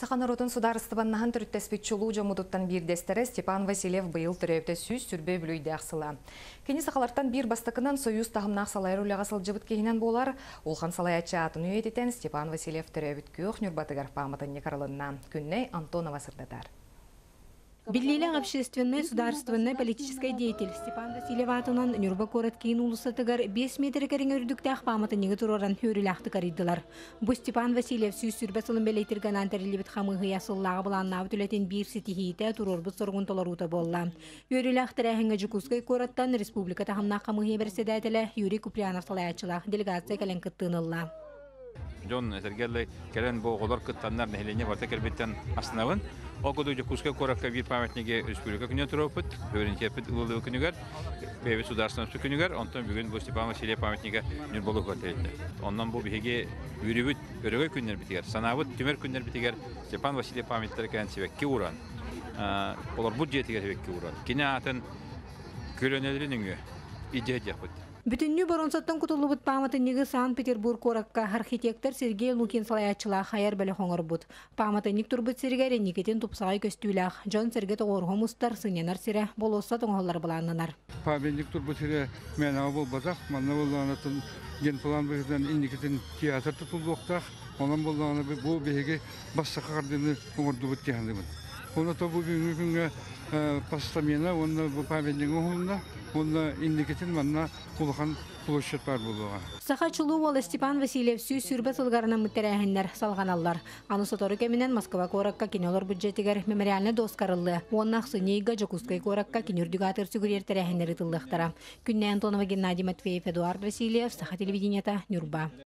Саханаротын сударыстыбаннахан түрттеспет чулу жомудуттан бирдестері Степан Васильев быйыл түрепте сүз сүрбе бүлүйді ақсыла. Кені сақалартан бір бастықынан союз тағымнақ салайыр үліғасыл жыбыт кейінен болар, олхан салаячы атын үйететен Степан Васильев түрепет күйіқ нүрбатығар памытын некарылынна. Күнней Антонова сырдатар. Биллилен общественный, сударственный, политической деятель Степан Васильев атынан Нюрба Короткин улусатыгар 5 метр керең үрдікті ақпаматы неге тұроран хөрілақты каридылар. Бұ Степан Васильев сүйс сүрбе сылын белейтірген антарилибет хамығы ясыллағы бұланна бүтілетін бір сетихейті тұрорбы сұрғын толарута болла. Хөрілақты рәхіңі жүкускай Короттан республика тахымна хамығы берседәтілі Юрий Куприянов салаячылақ делегация кәлін кыттынылла. Жон этергелле келен боголор кыттаннар нехлене барта келбеттен аснавын. Окуду же куска коракка бир памятниге республика күнү туропут, өрүнчепит улуу күнүгөр, беби сударственный күнүгөр, онтон бүгүн бу Степан Василий памятниге нүр бу биһиге үрүбүт өрөгөй күннер битигер, түмөр күннер битигер Степан Василий памяттер кен себекке уран. Олар бу уран. Кине идея. Бүтүннү боронсоттон кутулубут паматыннигы Санкт-Петербург коракка архитектор Сергей Лукин салаячыла хайар бәлі хоңорбут. Паматынник турбут сиргәре никетин тупсагай көстүләх. Жон Серге мустар сынянар сире болоса тоңоллар буланнанар. Памятник турбут сире мен абыл базак, манна быһыдан инникетин театр оны инникетин манна улахан площадь бар булуга. Саха чулуу бол Степан Васильев сүй сүрбе сылгарына мүттерәһеннәр салганаллар. Аны сотору кеминен Москва коракка кинолор бюджетигер мемориальный доскарылы. Оннақ сынейга Жакускай коракка кинюрдюгатыр сүгүрер тәрәһеннәр ытыллыктара. Күннән Антонова Геннадий Матвеев, Эдуард Васильев, Саха телевидениета, Нюрба.